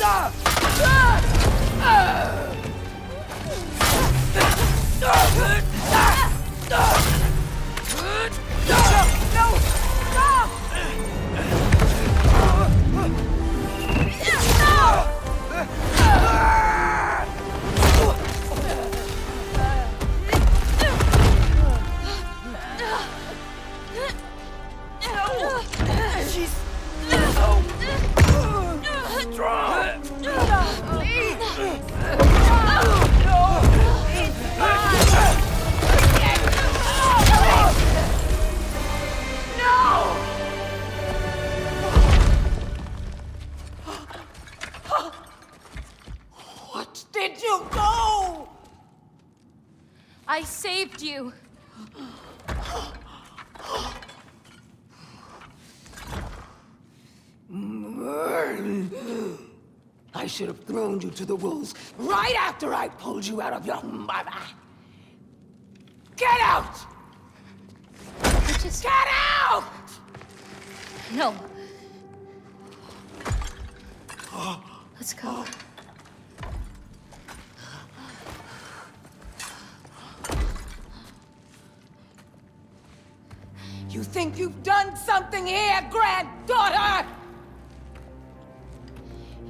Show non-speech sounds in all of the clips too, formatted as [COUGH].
What saved you. [GASPS] I should have thrown you to the wolves right after I pulled you out of your mother. Get out! Just Get out! no. Let's go. [GASPS] [GASPS] You think you've done something here, granddaughter?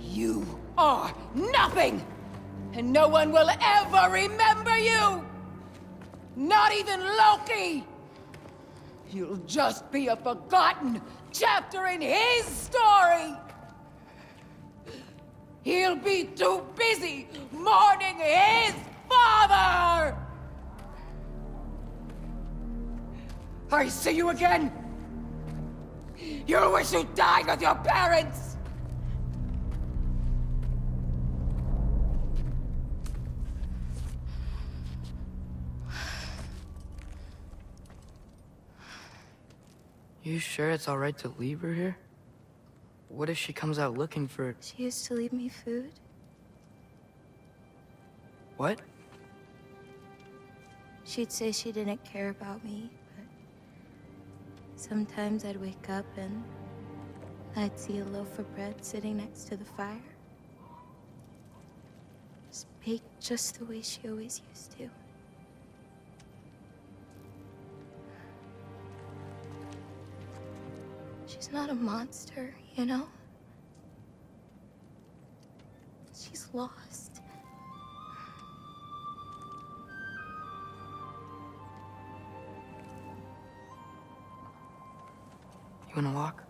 You are nothing! And no one will ever remember you! Not even Loki! You'll just be a forgotten chapter in his story! He'll be too busy mourning his I see you again! You'll wish you died with your parents! You sure it's alright to leave her here? What if she comes out looking for... She used to leave me food. What? She'd say she didn't care about me, but sometimes I'd wake up and I'd see a loaf of bread sitting next to the fire. Just baked just the way she always used to. She's not a monster, you know? She's lost. You wanna walk?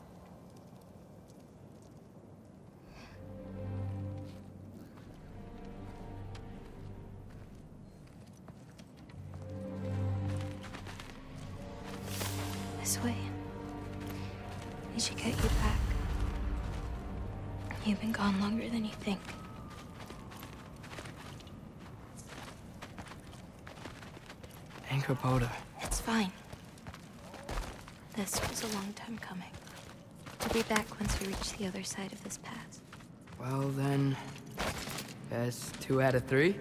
This way. We should get you back. You've been gone longer than you think. Angrboda. It's fine. This was a long time coming. We'll be back once we reach the other side of this pass. Well then... That's two out of three?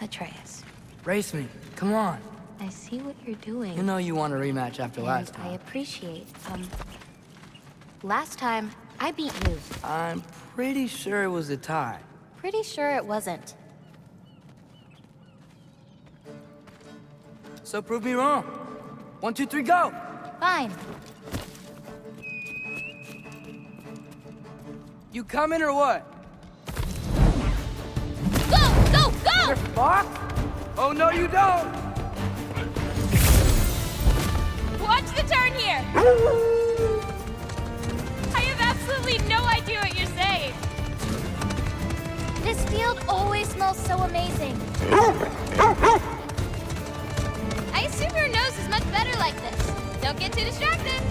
Atreus, Race me. Come on. I see what you're doing. You know you want a rematch after and last I appreciate, um... Last time, I beat you. I'm pretty sure it was a tie. Pretty sure it wasn't. So prove me wrong. One, two, three, go! Fine. You coming or what? Go! Go! Go! Fuck! Oh no, you don't! Watch the turn here! I have absolutely no idea what you're saying. This field always smells so amazing. I assume your nose is much better like this. Don't get too distracted.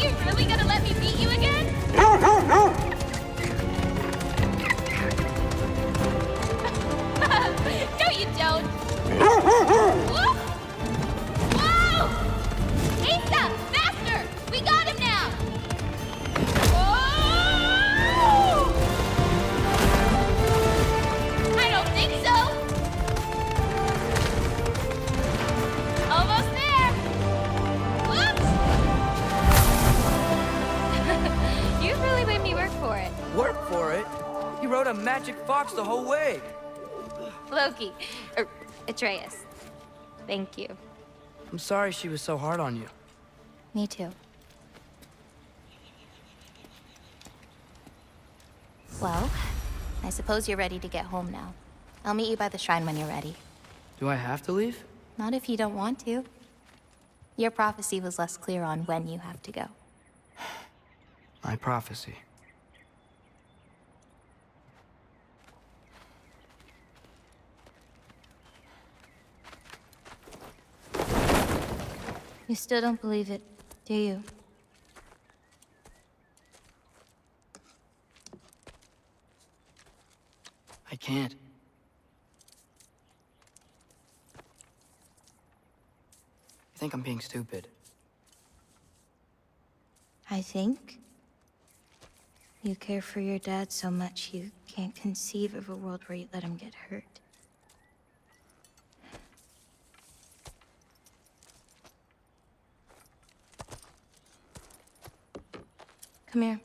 You really gonna let me beat you again? [LAUGHS] no, you don't. [LAUGHS] magic fox the whole way. Loki. Er, Atreus. Thank you. I'm sorry she was so hard on you. Me too. Well, I suppose you're ready to get home now. I'll meet you by the shrine when you're ready. Do I have to leave? Not if you don't want to. Your prophecy was less clear on when you have to go. [SIGHS] My prophecy. You still don't believe it, do you? I can't. I think I'm being stupid. I think you care for your dad so much you can't conceive of a world where you let him get hurt. Come here.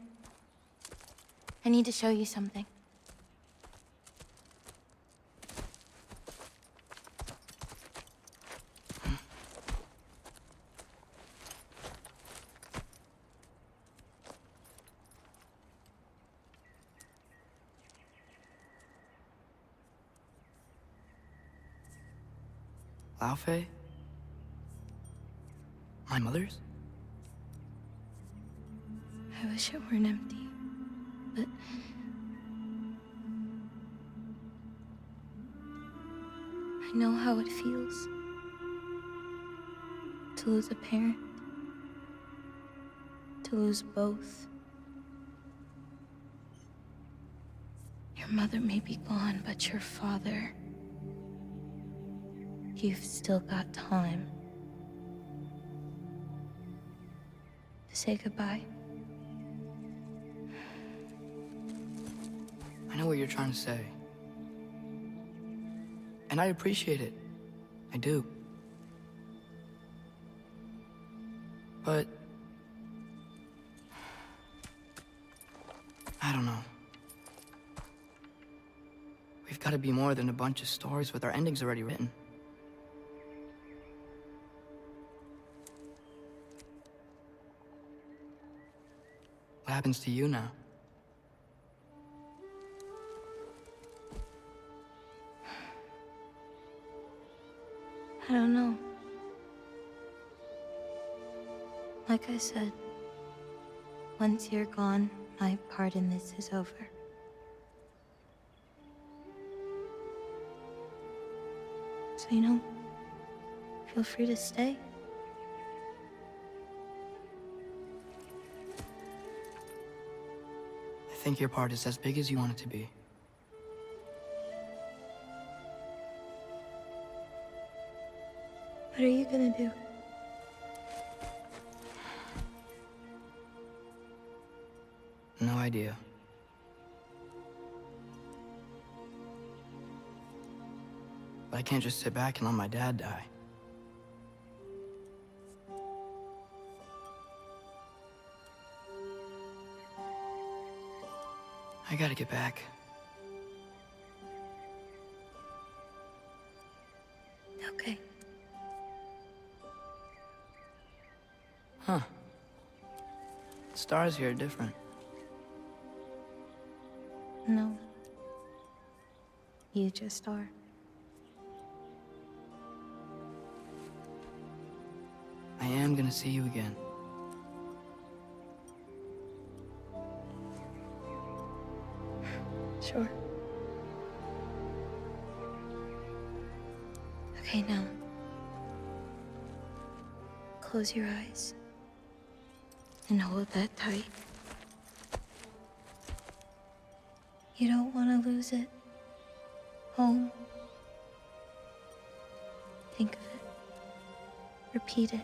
I need to show you something. Laufey? My mother's? I wish it weren't empty, but... I know how it feels to lose a parent, to lose both. Your mother may be gone, but your father... You've still got time to say goodbye. What you're trying to say. And I appreciate it. I do. But... I don't know. We've got to be more than a bunch of stories with our endings already written. What happens to you now? I don't know. Like I said, once you're gone, my part in this is over. So, you know, feel free to stay. I think your part is as big as you want it to be. What are you gonna do? No idea. But I can't just sit back and let my dad die. I gotta get back. Stars here are different. No. You just are. I am gonna see you again. Sure. Okay, now. Close your eyes. And hold that tight. You don't want to lose it. Home. Think of it. Repeat it.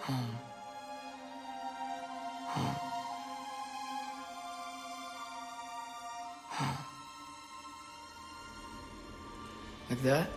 Home. Home. Home. Like that?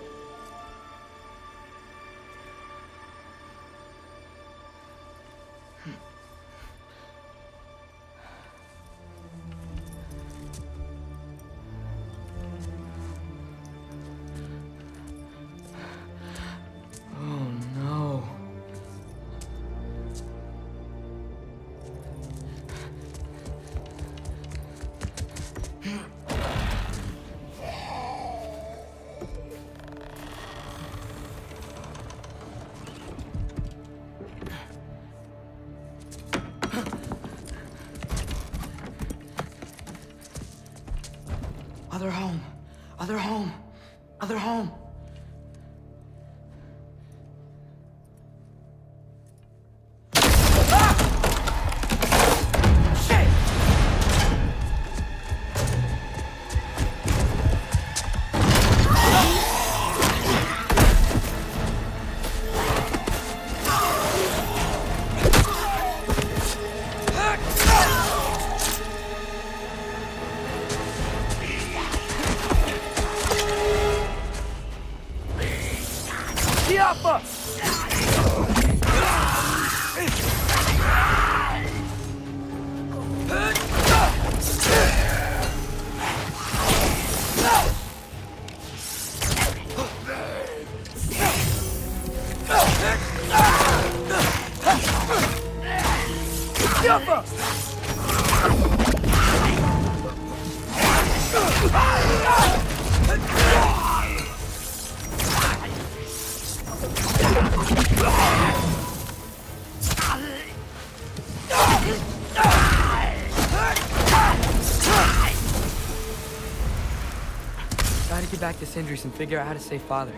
Sindri's and figure out how to save Father.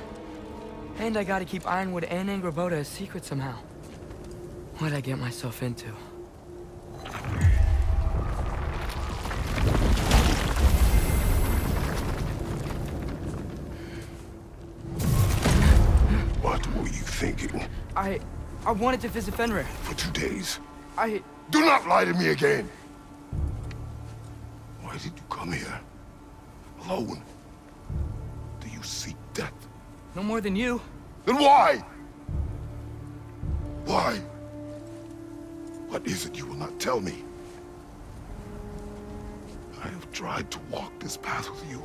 And I gotta keep Ironwood and Angrboda a secret somehow. What'd I get myself into? What were you thinking? I... I wanted to visit Fenrir. For two days? I... Do not lie to me again! Why did you come here? Alone? No more than you. Then why? Why? What is it you will not tell me? I have tried to walk this path with you.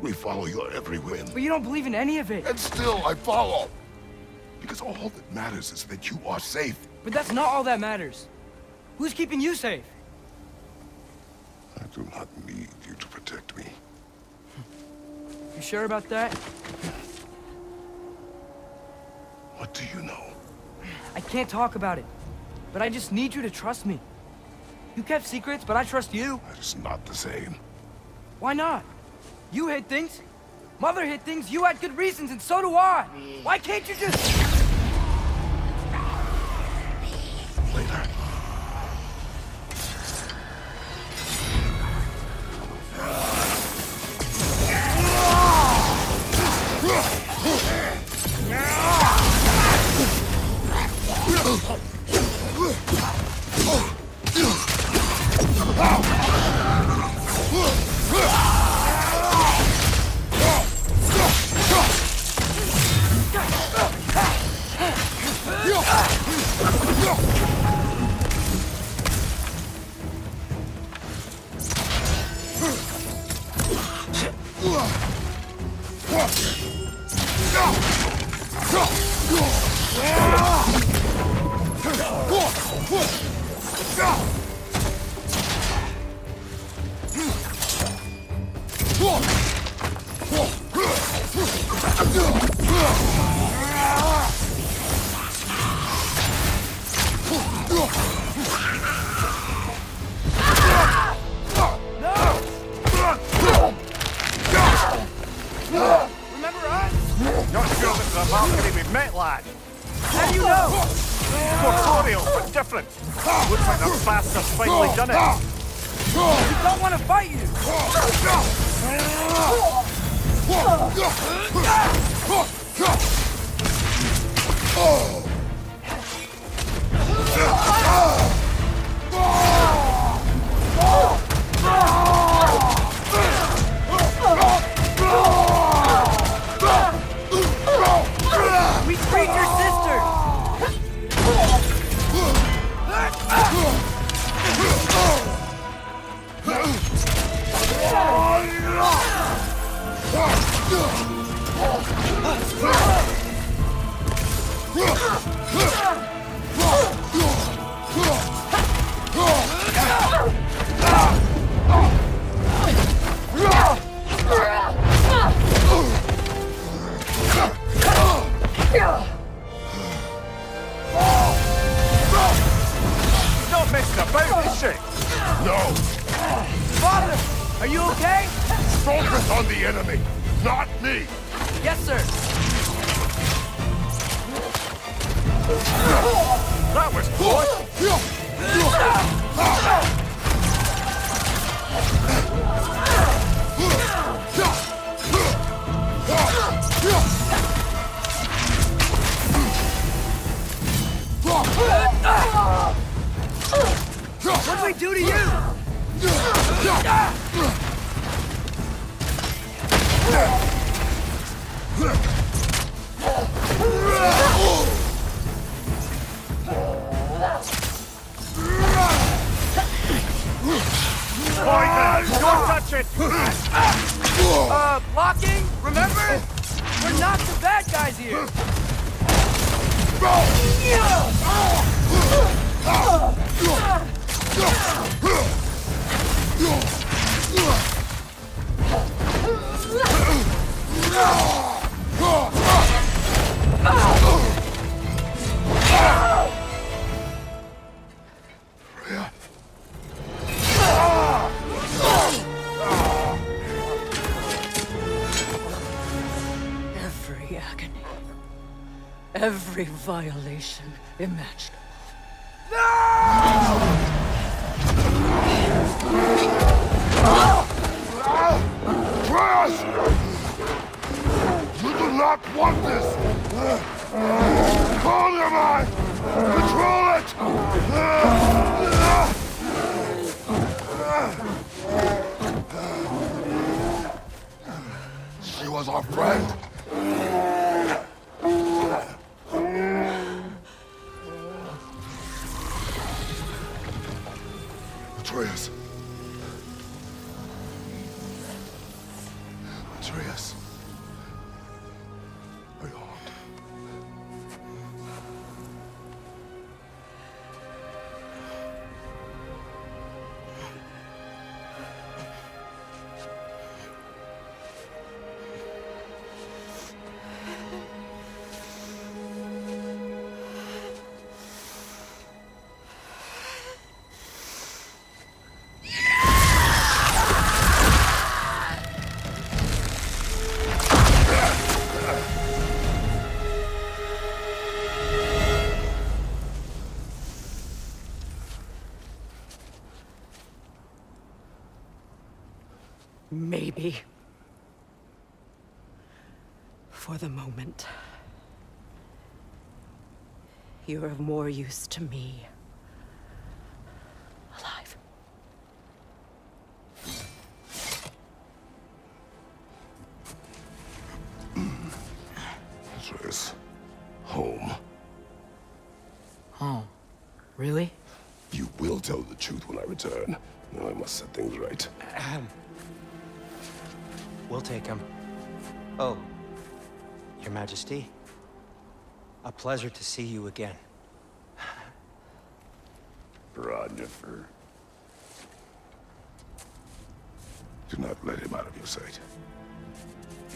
We follow your every whim. But you don't believe in any of it. And still I follow. Because all that matters is that you are safe. But that's not all that matters. Who's keeping you safe? I do not need you to protect me. You sure about that? What do you know? I can't talk about it. But I just need you to trust me. You kept secrets, but I trust you. That is not the same. Why not? You hid things. Mother hid things. You had good reasons, and so do I. Why can't you just... Every violation imaginable. Atreus! You do not want this! Call your mind! Control it! She was our friend. You're of more use to me. Alive. Atreus. Home. Oh, really? You will tell the truth when I return. Now I must set things right. We'll take him. Oh, Your Majesty. A pleasure to see you again. Rodnifer. Do not let him out of your sight.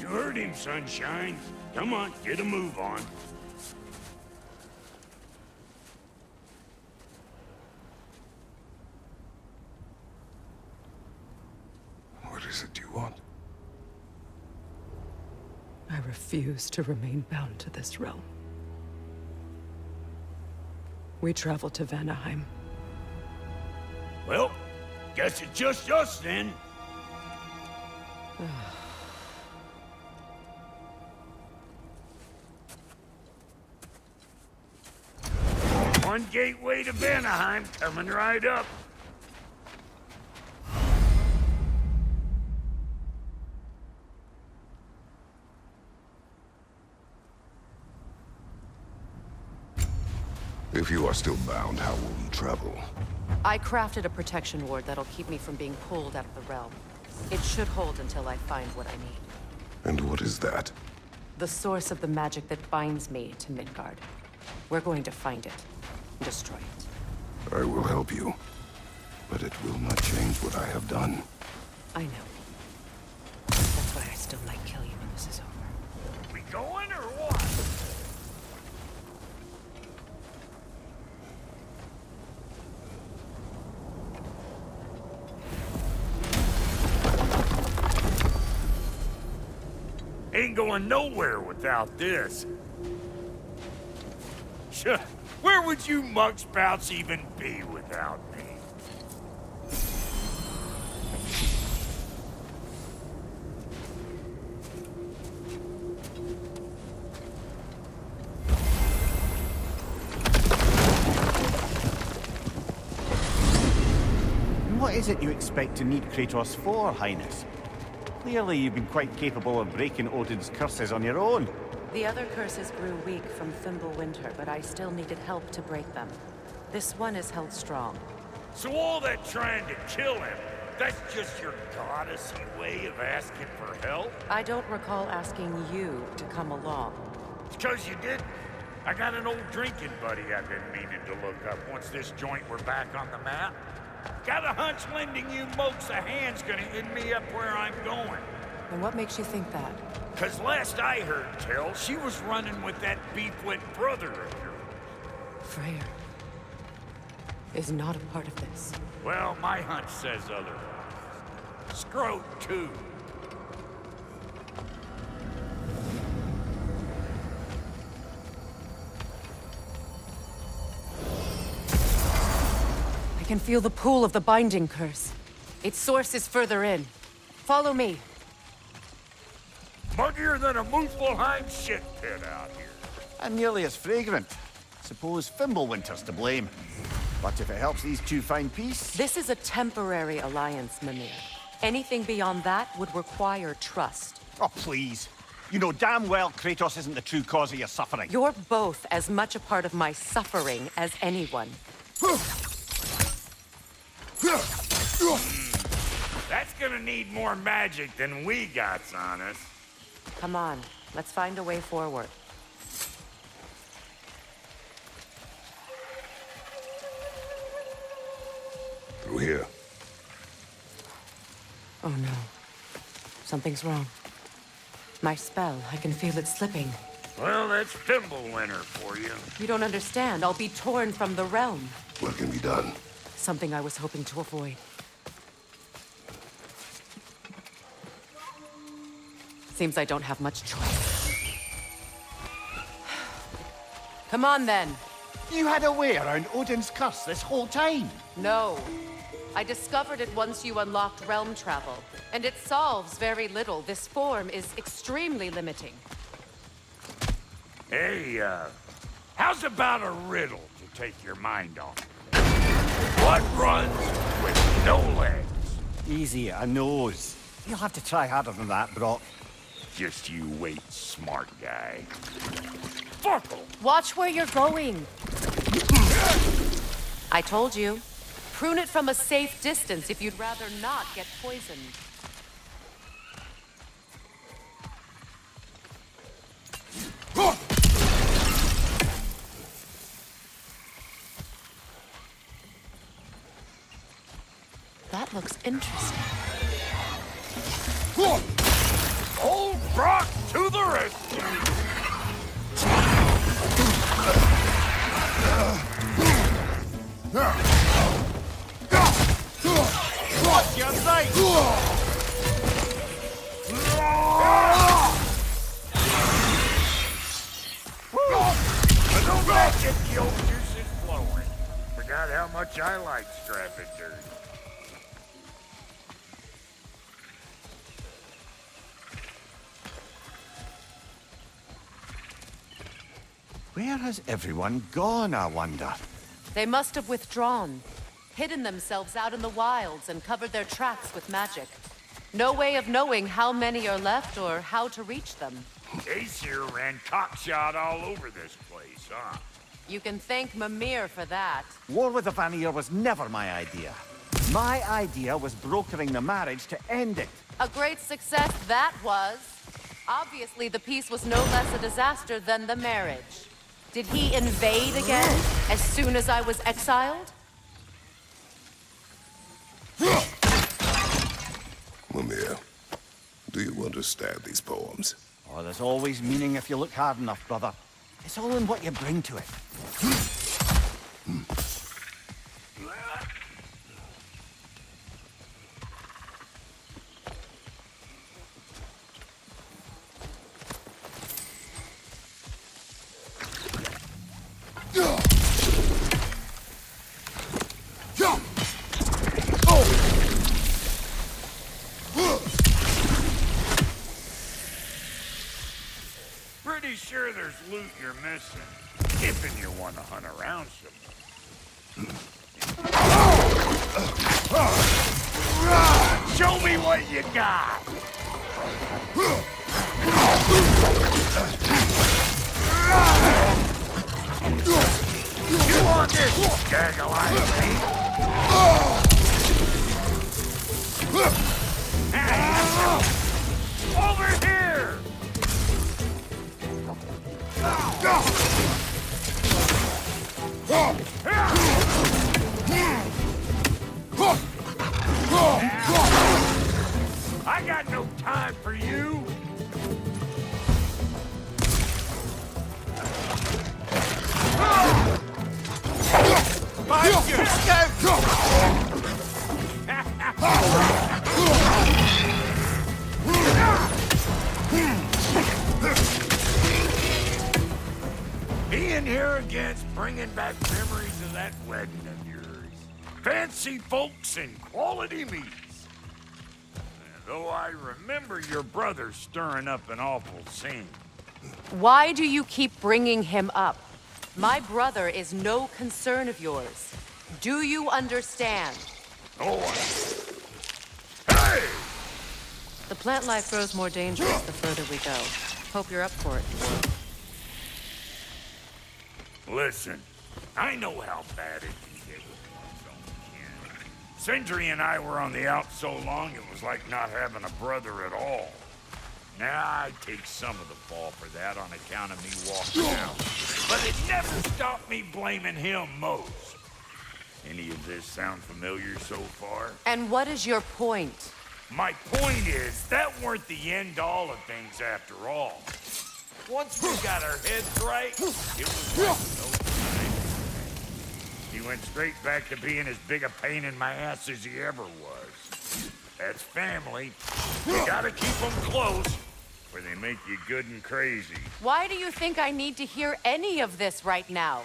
You heard him, Sunshine. Come on, get a move on. What is it you want? I refuse to remain bound to this realm. We travel to Vanaheim. Well, guess it's just us then. [SIGHS] One gateway to Vanaheim coming right up. If you are still bound, how will you travel? I crafted a protection ward that'll keep me from being pulled out of the realm. It should hold until I find what I need. And what is that? The source of the magic that binds me to Midgard. We're going to find it. Destroy it. I will help you. But it will not change what I have done. I know. That's why I still like kill Ain't going nowhere without this. Where would you muckspouts even be without me? What is it you expect to need Kratos for, Highness? Clearly you've been quite capable of breaking Odin's curses on your own. The other curses grew weak from Fimbulwinter, but I still needed help to break them. This one is held strong. So all that trying to kill him, that's just your goddessy way of asking for help? I don't recall asking you to come along. It's because you didn't. I got an old drinking buddy I've been meaning to look up once this joint were back on the map. Got a hunch lending you mokes a hand's gonna end me up where I'm going. And what makes you think that? Cause last I heard tell, she was running with that beefwit brother of yours. Freyr is not a part of this. Well, my hunch says otherwise. Scroat, too. Can feel the pull of the binding curse. Its source is further in. Follow me. Muggier than a Muspelheim shit pit out here. And nearly as fragrant. Suppose Fimbulwinter's to blame. But if it helps these two find peace... This is a temporary alliance, Mimir. Anything beyond that would require trust. Oh, please. You know damn well Kratos isn't the true cause of your suffering. You're both as much a part of my suffering as anyone. That's gonna need more magic than we got on us. Come on, let's find a way forward. Through here. Oh no. Something's wrong. My spell, I can feel it slipping. Well, that's Fimbulwinter for you. You don't understand. I'll be torn from the realm. What can be done? Something I was hoping to avoid. Seems I don't have much choice. Come on, then. You had a way around Odin's curse this whole time. No. I discovered it once you unlocked realm travel, and it solves very little. This form is extremely limiting. Hey, uh, how's about a riddle to take your mind off? What runs with no legs? Easy, a nose. You'll have to try harder than that, Brok. Just you wait, smart guy. Farkle! Watch where you're going. I told you. Prune it from a safe distance if you'd rather not get poisoned. That looks interesting. Old Brok to the rescue! Watch your sight! But magic, the old juice is flowing. Forgot how much I like strapping dirt. Where has everyone gone, I wonder? They must have withdrawn, hidden themselves out in the wilds, and covered their tracks with magic. No way of knowing how many are left or how to reach them. Aesir ran cockshot all over this place, huh? You can thank Mimir for that. War with the Vanir was never my idea. My idea was brokering the marriage to end it. A great success that was. Obviously, the peace was no less a disaster than the marriage. Did he invade again as soon as I was exiled? Mimir, do you understand these poems? Oh, there's always meaning if you look hard enough, brother. It's all in what you bring to it. Pretty loot you're missing. If you want to hunt around some. Show me what you got! You want this, gaggle Over here! I got no time for you. Behind you! [LAUGHS] Being here again's bringing back memories of that wedding of yours. Fancy folks and quality meats. Though I remember your brother stirring up an awful scene. Why do you keep bringing him up? My brother is no concern of yours. Do you understand? Oh, I... Hey! The plant life grows more dangerous the further we go. Hope you're up for it. Listen, I know how bad it can get with one's own kin. And I were on the out so long it was like not having a brother at all. Now I take some of the fall for that on account of me walking out. But it never stopped me blaming him most. Any of this sound familiar so far? And what is your point? My point is, that weren't the end all of things after all. Once we got our heads right, it was like no. He went straight back to being as big a pain in my ass as he ever was. That's family. You gotta keep them close, or they make you good and crazy. Why do you think I need to hear any of this right now?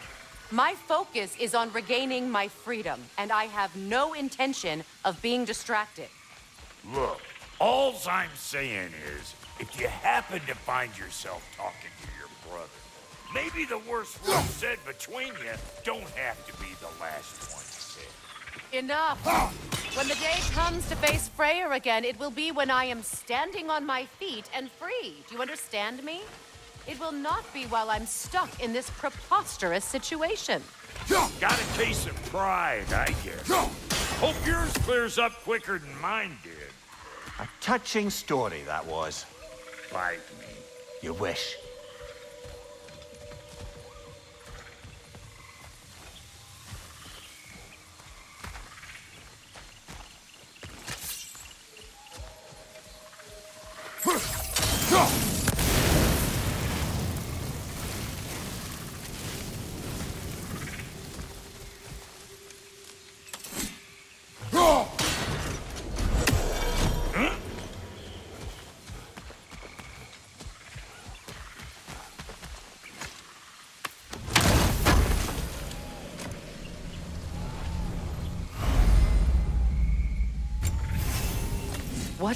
My focus is on regaining my freedom, and I have no intention of being distracted. Look, all I'm saying is, if you happen to find yourself talking to your brother, maybe the worst word said between you don't have to be the last one said. Enough! When the day comes to face Freyr again, it will be when I am standing on my feet and free. Do you understand me? It will not be while I'm stuck in this preposterous situation. Got a case of pride, I guess. Hope yours clears up quicker than mine did. A touching story, that was. Bite me. You wish.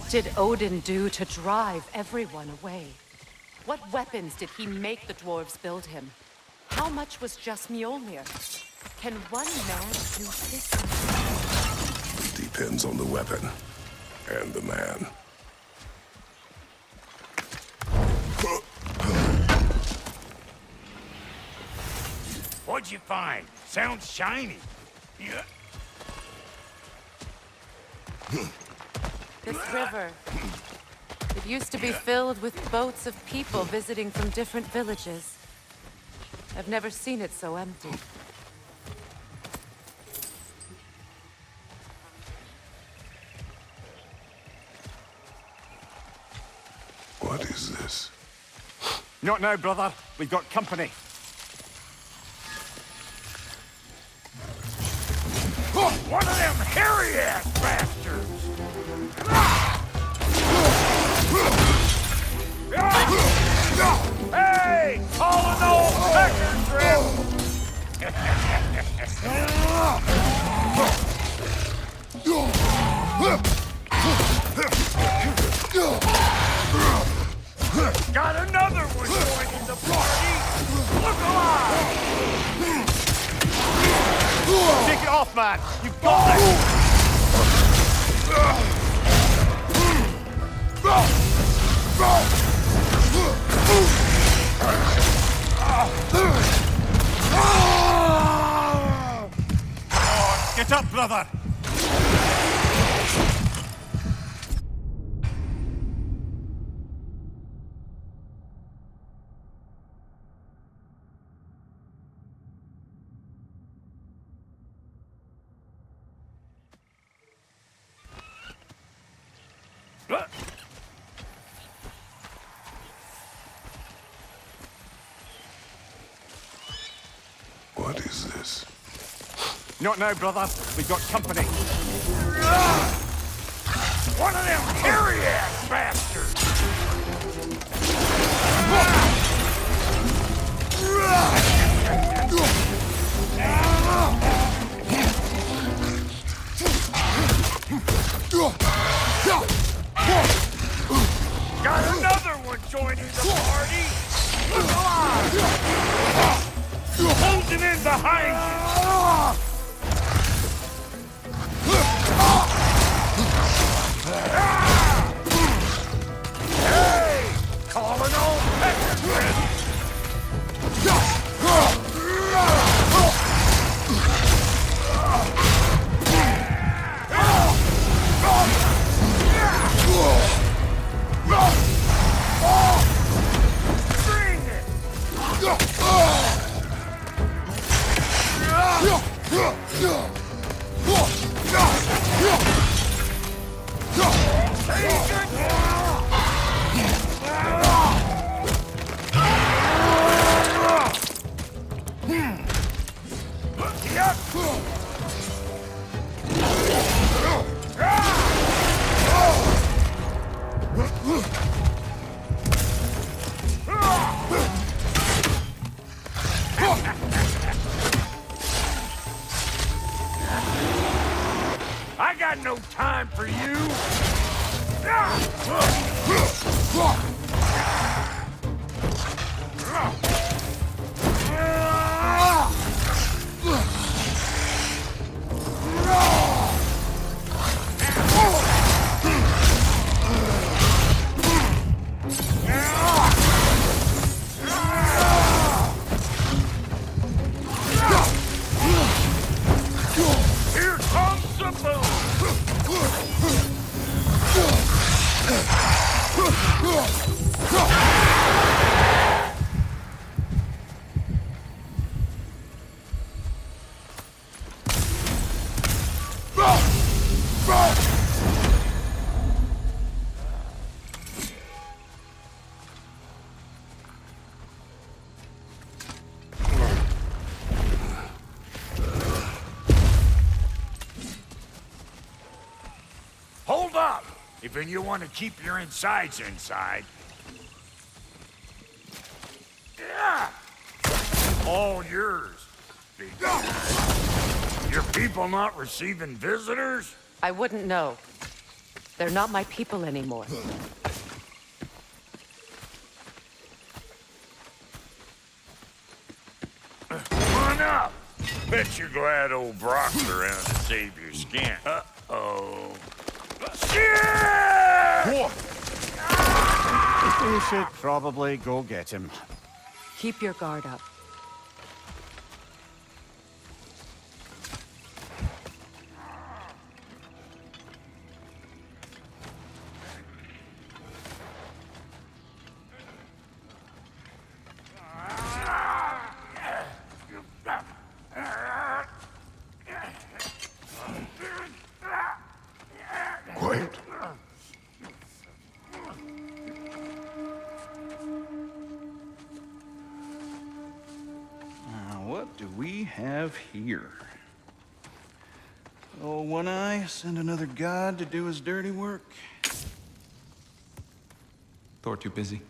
What did Odin do to drive everyone away? What weapons did he make the dwarves build him? How much was just Mjolnir? Can one man do this? It depends on the weapon and the man. What'd you find? Sounds shiny. Yeah. Hmm. This river. It used to be filled with boats of people visiting from different villages. I've never seen it so empty. What is this? Not now, brother. We've got company. One of them hairy-ass bastards! Hey! Old pecker trip! Got another one joining the party! Look alive! Take it off, man. You've got this. Get up, brother. What is this? Not now, brother. We've got company. One of them hairy-ass If you want to keep your insides inside. Yeah! All yours. Your people not receiving visitors? I wouldn't know. They're not my people anymore. On up! Bet you're glad old Brok's around to save your skin. Uh-oh. Shit! We should probably go get him. Keep your guard up. Send another god to do his dirty work. Thor too busy?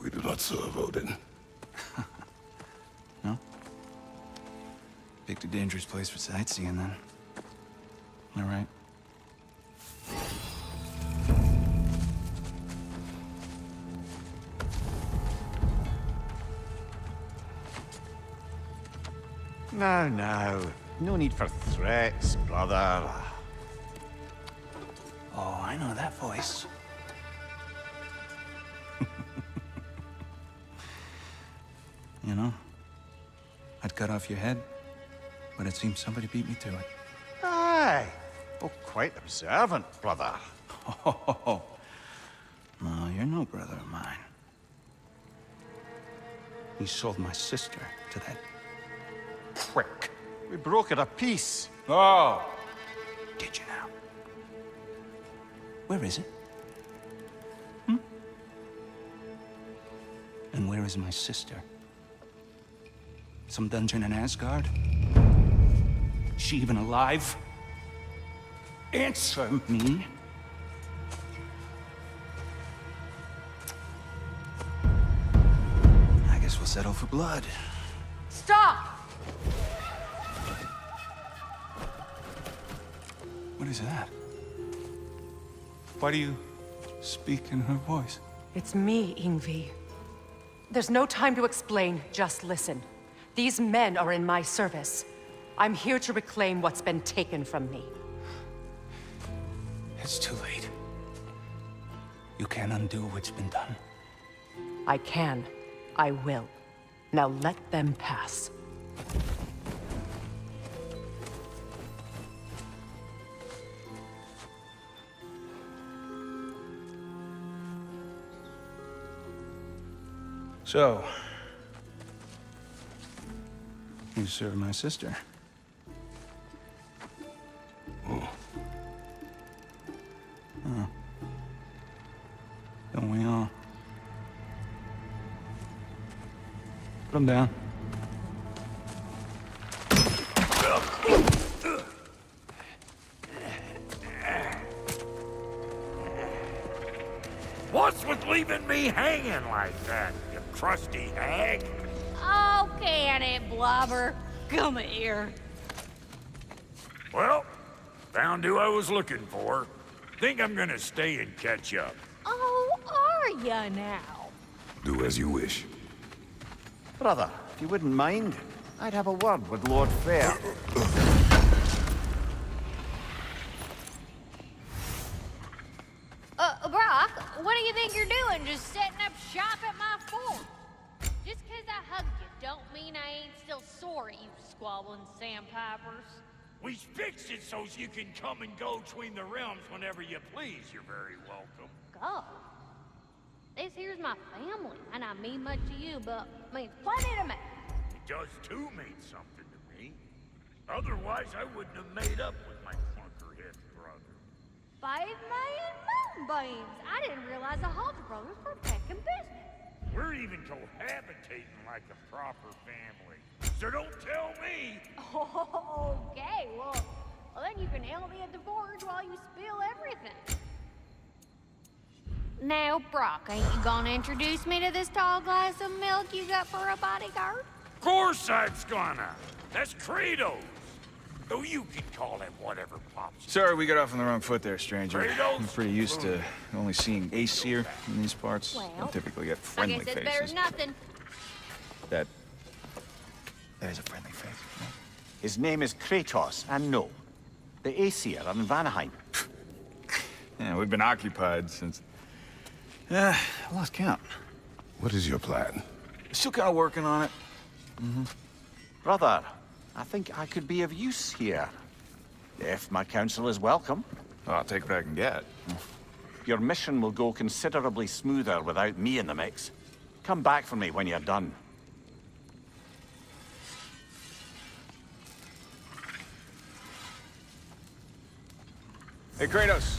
We do not serve Odin. [LAUGHS] No? Picked a dangerous place for sightseeing, then. All right. No, no. No need for threats, brother. Oh, I know that voice. [LAUGHS] you know, I'd cut off your head, but it seems somebody beat me to it. Aye. Oh, quite observant, brother. [LAUGHS] Oh, no, you're no brother of mine. He sold my sister to that prick. We broke it a piece. Oh! is it? Hmm? And where is my sister? Some dungeon in Asgard? Is she even alive? Answer me! I guess we'll settle for blood. Stop! What is that? Why do you speak in her voice? It's me, Ingvi. There's no time to explain, just listen. These men are in my service. I'm here to reclaim what's been taken from me. It's too late. You can't undo what's been done. I can. I will. Now let them pass. So, you serve my sister. Oh, Huh. Don't we all? Put him down. Crusty hag? Oh, can it, Blobber? Come here. Well, found who I was looking for. Think I'm gonna stay and catch up. Oh, are ya now? do as you wish. Brother, if you wouldn't mind, I'd have a word with Lord Fair. Can come and go between the realms whenever you please. You're very welcome. Go. This here's my family, and I mean much to you, but means plenty to me. It does too mean something to me. Otherwise, I wouldn't have made up with my clunkerhead brother. Five million moonbeams! I didn't realize the Huldra brothers were back in business. We're even cohabitating like a proper family. So don't tell me. [LAUGHS] Okay, well, well then you can help me at the forge while you spill everything. Now, Brok, ain't you gonna introduce me to this tall glass of milk you got for a bodyguard? Of course I'm gonna. That's Kratos. Though you can call him whatever pops. Sorry we got off on the wrong foot there, stranger. Kratos? I'm pretty used to only seeing Aesir in these parts. Well, Don't typically get I friendly guess it's faces. better than nothing. That... That is a friendly face. His name is Kratos, and no, the Aesir are in Vanaheim. [LAUGHS] Yeah, we've been occupied since... Uh, yeah, I lost count. What is your plan? Still kind of working on it. Mm-hmm. Brother, I think I could be of use here. If my counsel is welcome. Oh, I'll take what I can get. Your mission will go considerably smoother without me in the mix. Come back for me when you're done. Hey, Kratos.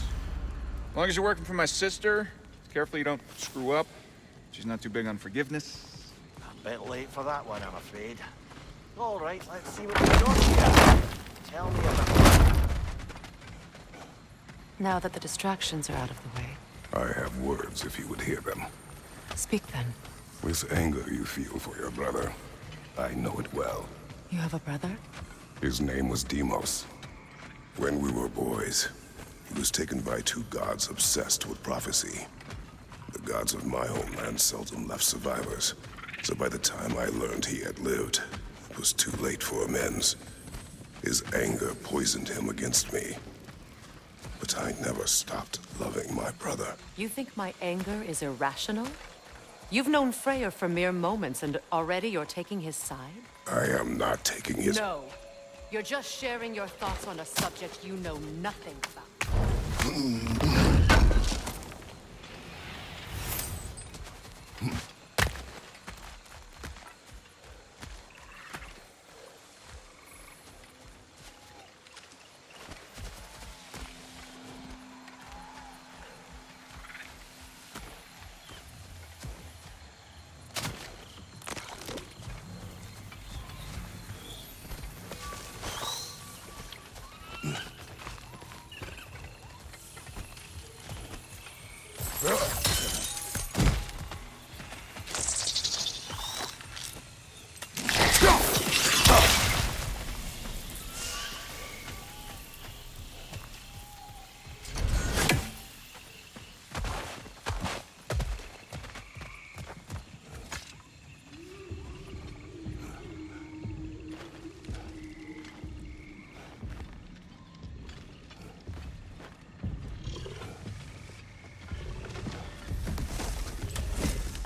As long as you're working for my sister, careful you don't screw up. She's not too big on forgiveness. A bit late for that one, I'm afraid. All right, let's see what we've got here. Tell me about Now that the distractions are out of the way, I have words if you would hear them. speak then. With anger you feel for your brother, I know it well. You have a brother? His name was Deimos. When we were boys, he was taken by two gods obsessed with prophecy. The gods of my homeland seldom left survivors, so by the time I learned he had lived, it was too late for amends. His anger poisoned him against me. But I never stopped loving my brother. You think my anger is irrational? You've known Freyr for mere moments, and already you're taking his side? I am not taking his... No. You're just sharing your thoughts on a subject you know nothing about. Hmm.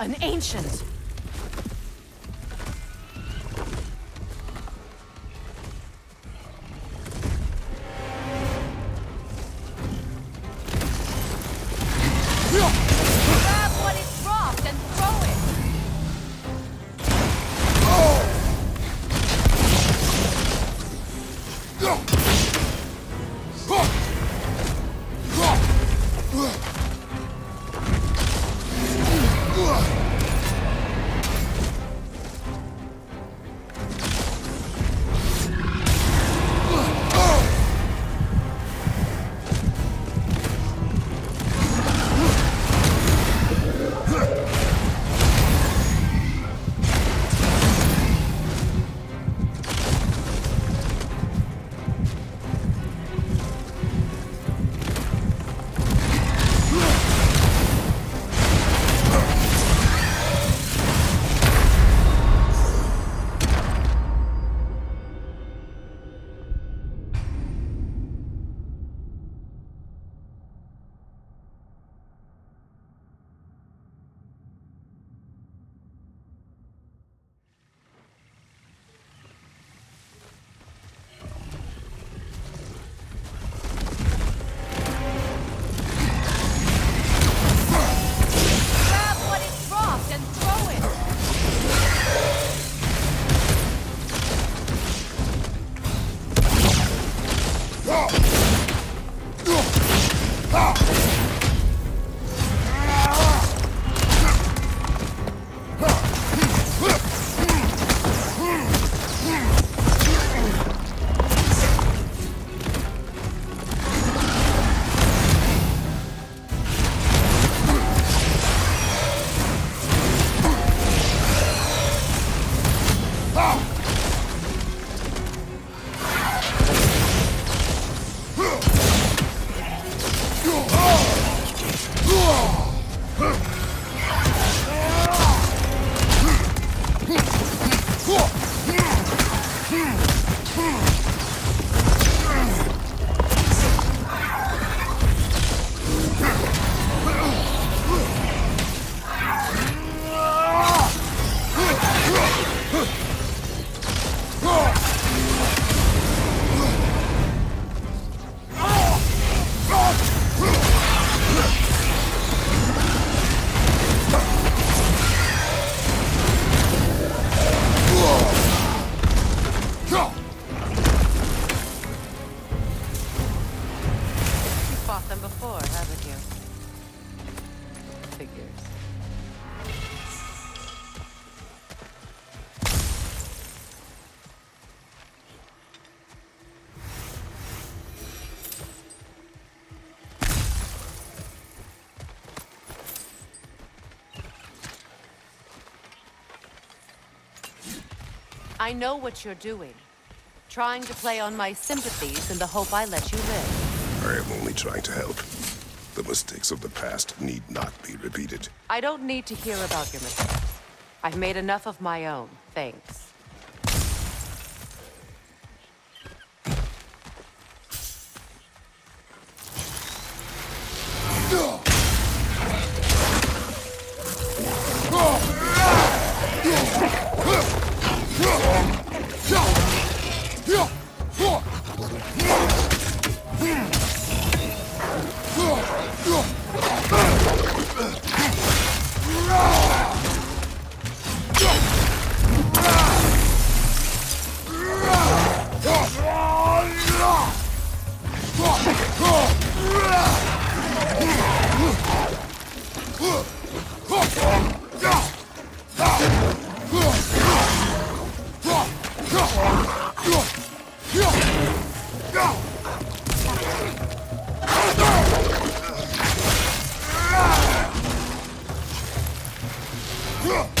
An ancient. I know what you're doing. Trying to play on my sympathies in the hope I let you live. I am only trying to help. The mistakes of the past need not be repeated. I don't need to hear about your mistakes. I've made enough of my own, thanks. Huh!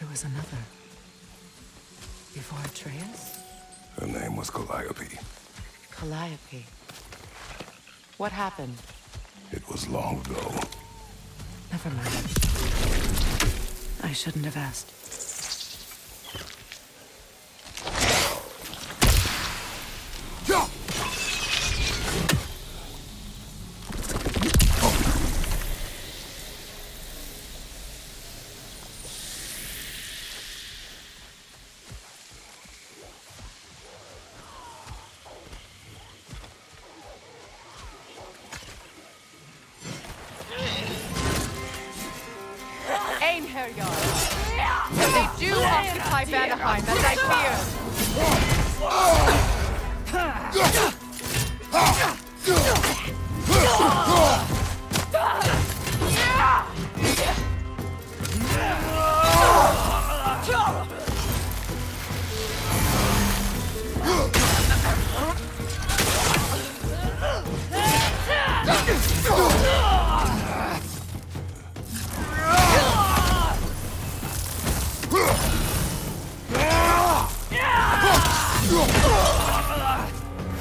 There was another. Before Atreus? Her name was Calliope. Calliope. What happened? It was long ago. Never mind. I shouldn't have asked. Einherjar. They do occupy Vanaheim, as I feared.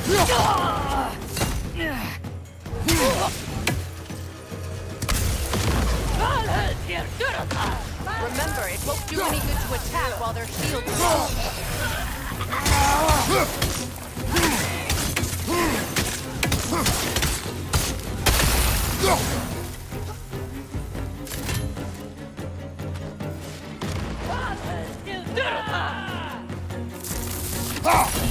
Remember, it won't do any good to attack while their shields are up.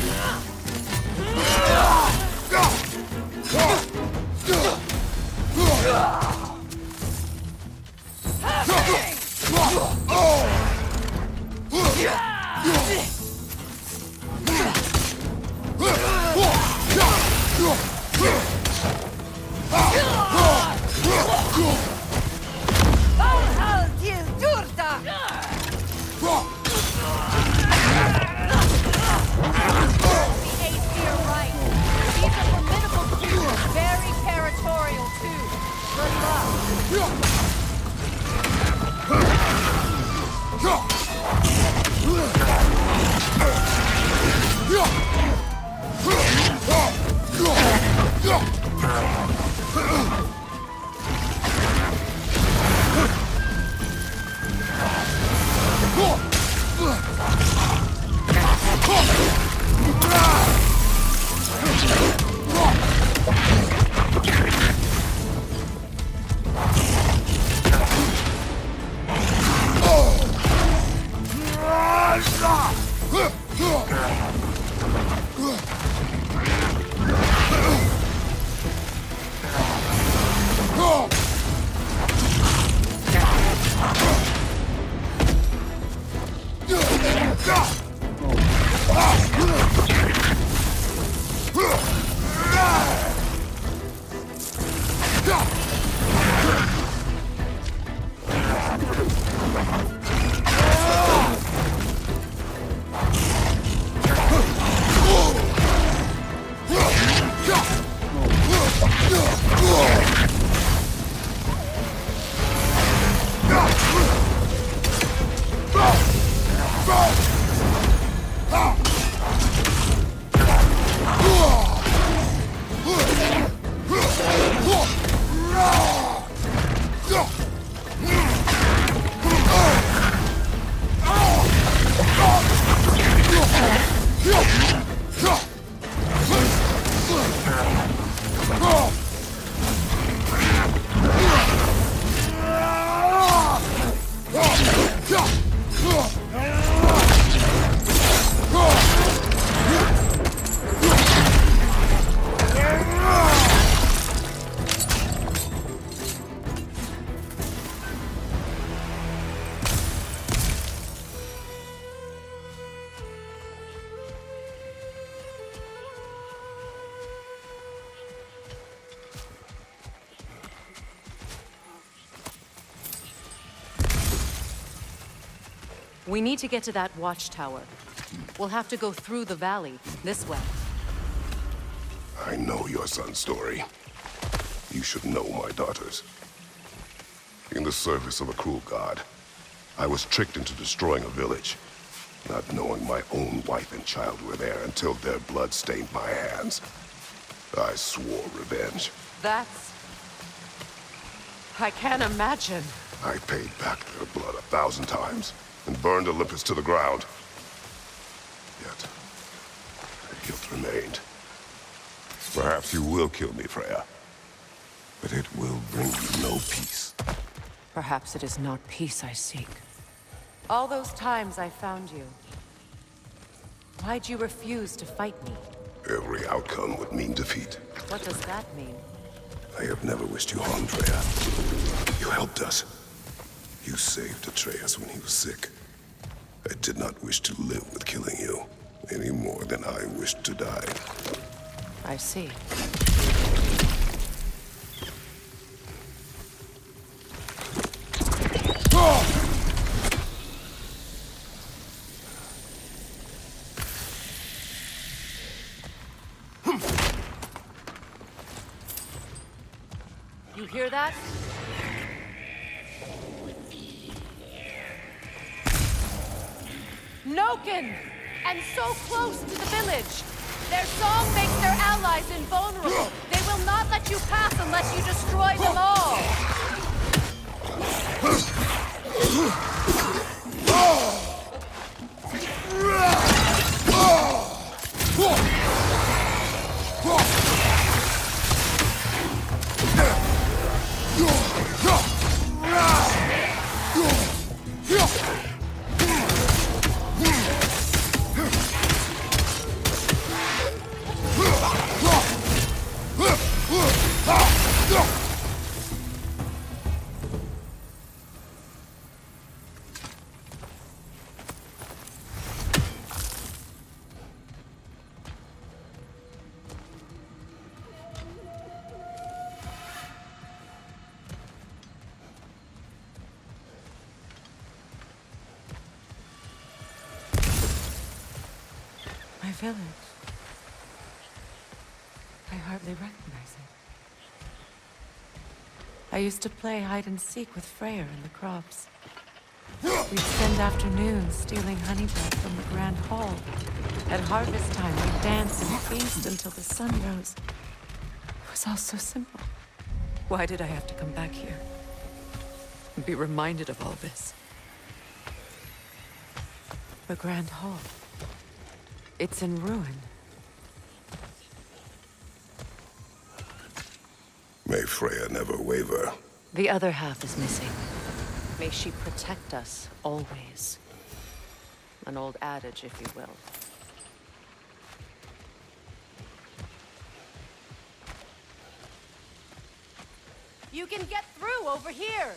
We need to get to that watchtower. We'll have to go through the valley, this way. I know your son's story. You should know my daughter's. In the service of a cruel god, I was tricked into destroying a village, not knowing my own wife and child were there until their blood stained my hands. I swore revenge. That's... I can't imagine. I paid back their blood a thousand times and burned Olympus to the ground. Yet, their guilt remained. Perhaps you will kill me, Freya. But it will bring you no peace. Perhaps it is not peace I seek. All those times I found you. Why'd you refuse to fight me? Every outcome would mean defeat. What does that mean? I have never wished you harm, Freya. You helped us. You saved Atreus when he was sick. I did not wish to live with killing you, any more than I wished to die. I see. You destroy them all. [LAUGHS] village. I hardly recognize it. I used to play hide and seek with Freyr in the crops. We'd spend afternoons stealing honey bread from the Grand Hall. At harvest time, we'd dance and feast until the sun rose. It was all so simple. Why did I have to come back here? And be reminded of all this? The Grand Hall. It's in ruin. May Freya never waver. The other half is missing. May she protect us, always. An old adage, if you will. You can get through over here!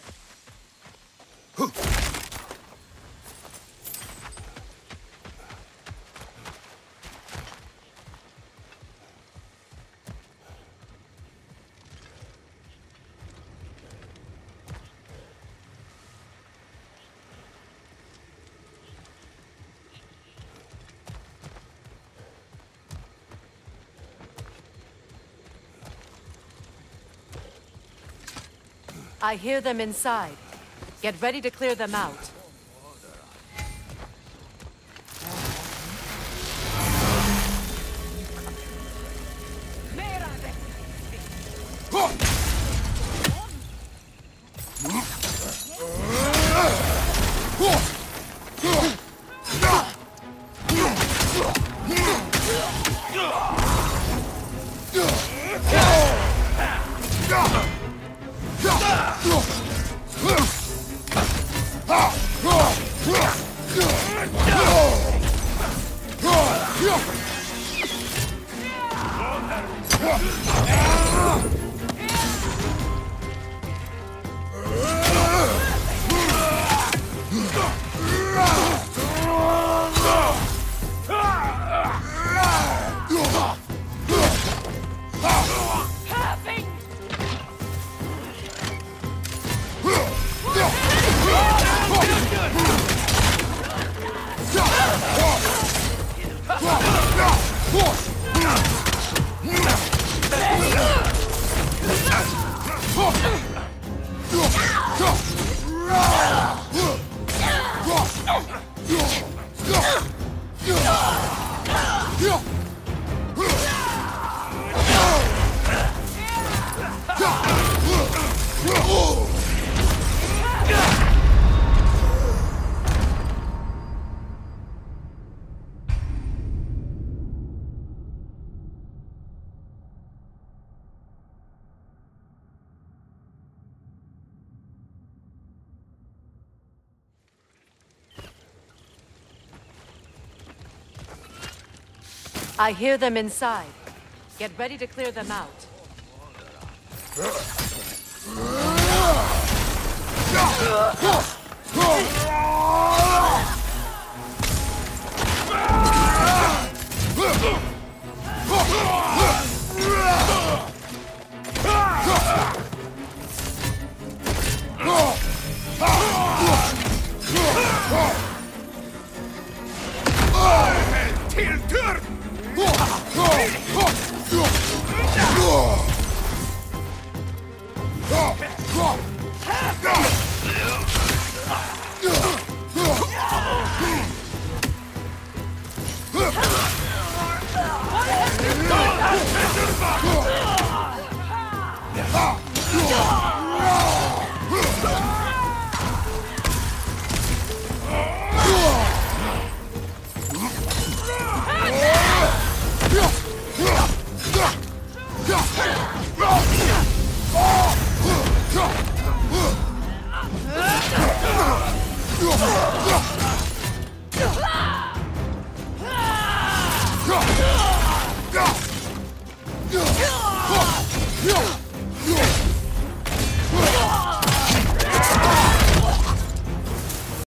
I hear them inside. Get ready to clear them out. I hear them inside. Get ready to clear them out.